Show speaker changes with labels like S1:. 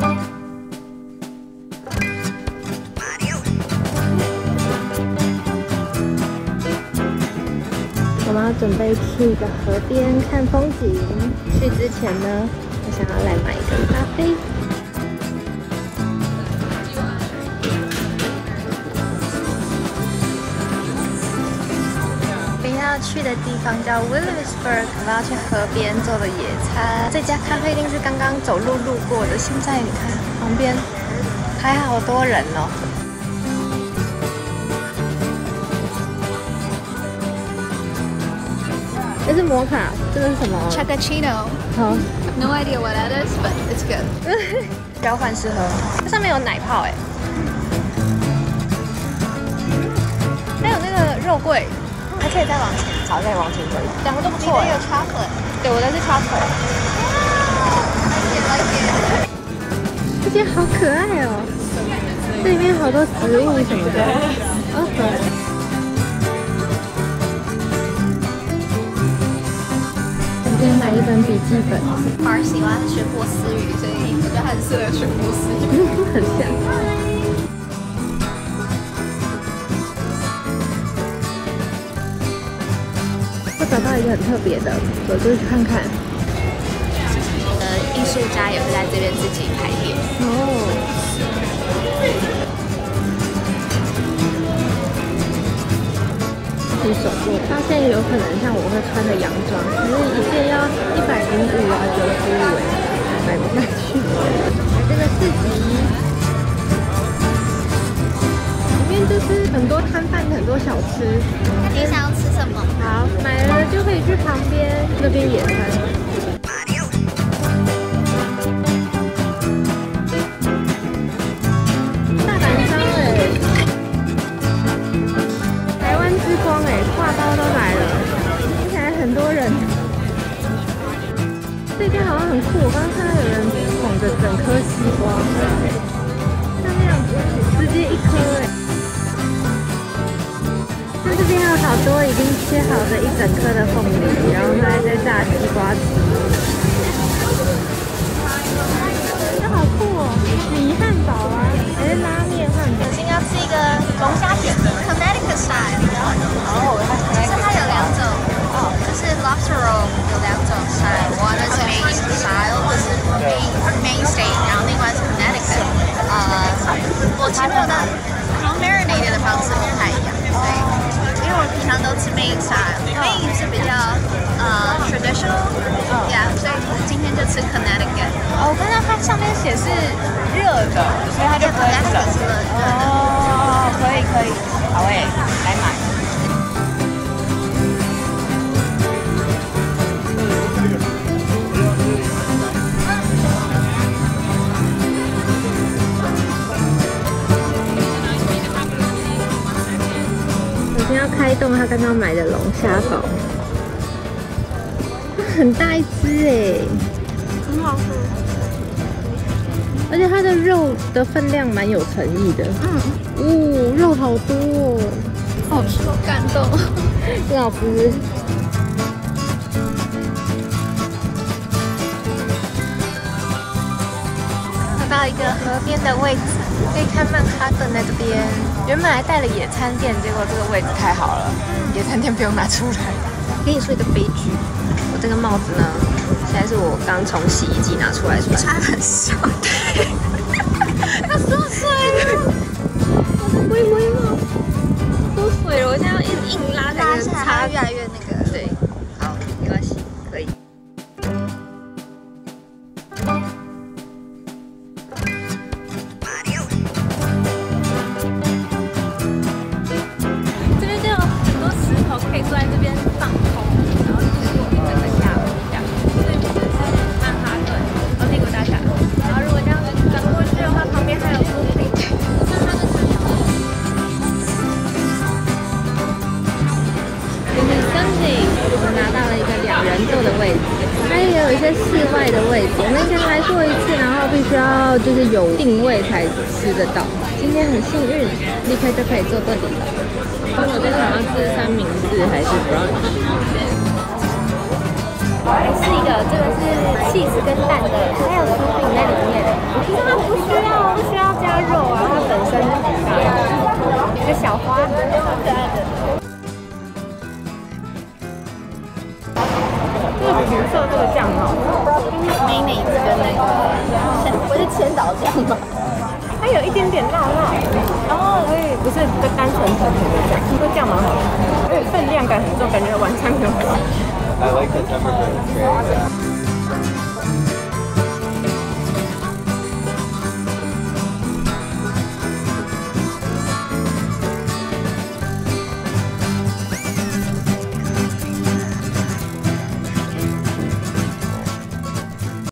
S1: 我们要准备去一个河边看风景。去之前呢，我想要来买一杯咖啡。要去的地方叫 Williamsburg，我们要去河边做的野餐。这家咖啡店是刚刚走路路过的，现在你看旁边还好多人哦。这是摩卡，这个是什么
S2: Cappuccino.
S1: 好
S2: ，No idea what that is, but it's good.
S1: 交换适合。它上面有奶泡哎，还有那个肉桂，还可以再往前，好，再往前走一点，两个都不错哎。
S2: chocolate.
S1: 对，我的是 chocolate。
S2: I like it.
S1: 这些好可爱哦，这里面好多植物什么的，好可爱。我今天买一本笔记本
S2: ，Mar 喜欢学波斯语，所以我觉得很适合学波斯语。
S1: 很特别的，我就去看看。
S2: 呃，艺术家也会在这边自己排练。
S1: 哦。自己手做，发现有可能像我会穿的洋装，可是一件要一百零五啊，九十五哎，买不下去。买这个市集，里面就是很多摊贩，很多小吃。
S2: 你想要吃什么？
S1: 好，买了就可以去旁边那边野餐。大阪烧哎，台湾之光哎，挂包都来了，听起来很多人。这边好像很酷，我刚刚看到有人捧着整颗西瓜，像那样直接一颗哎。那这边有好多已经切好的一整颗的凤梨，然后它还在炸西瓜汁。这好酷哦！米汉堡啊，
S2: Main 是比较呃 traditional，yeah，所以今天就吃 Connecticut。
S1: 哦，我看到它上面写是热的，所以它就不会
S2: 热了。
S1: 哦，可以可以，好诶，来买。开动他刚刚买的龙虾堡，很大一只哎，
S2: 很好吃。
S1: 而且它的肉的分量蛮有诚意的。
S2: 嗯，
S1: 哦，肉好多哦，
S2: 好吃，好感动。
S1: 真好吃。找到一个河边的位置，可以看曼哈顿在这边。原本还带了野餐垫，结果这个位置太好了，野餐垫不用拿出来。跟你说一个悲剧，我这个帽子呢，现在是我刚从洗衣机拿出来穿，
S2: 它很小，
S1: 它缩水了，们拿到了一个两人座的位置，它也有一些室外的位置。我们以前来过一次，然后必须要就是有定位才吃得到。今天很幸运，立刻就可以坐这里了。我在想要吃三明治还是 brunch？还是一个，这个是 cheese 跟蛋的，还有酥饼在里面。它不需要不需要加肉啊，它本身就很大一个小花，跟那个我是千岛酱吗？它有一点点辣辣，然后我也不是就单纯甜甜的酱，这个酱蛮好吃，而且分量感很重，感觉晚餐没有吃。
S3: I like the pepper